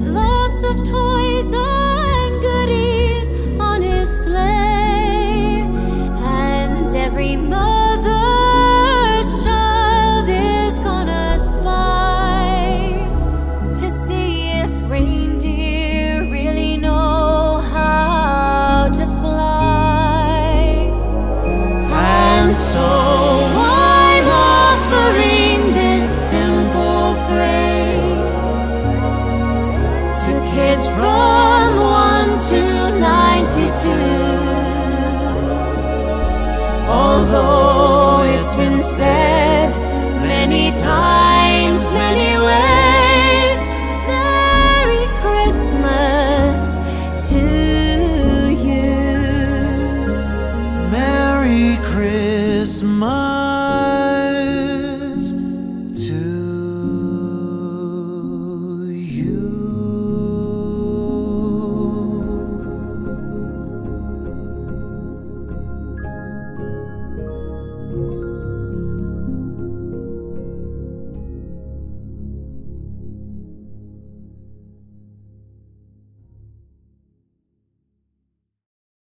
Lots of toys and goodies on his sleigh. And every mother's child is gonna spy To see if rain It's wrong.